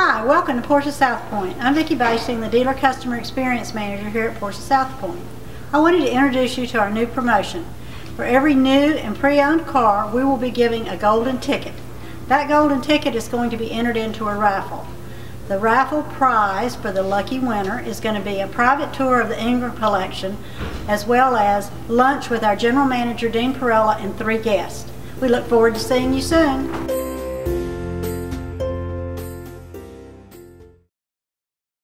Hi, welcome to Porsche South Point. I'm Vicki Basing, the Dealer Customer Experience Manager here at Porsche South Point. I wanted to introduce you to our new promotion. For every new and pre-owned car, we will be giving a golden ticket. That golden ticket is going to be entered into a raffle. The raffle prize for the lucky winner is going to be a private tour of the Ingram collection as well as lunch with our General Manager Dean Perella and three guests. We look forward to seeing you soon.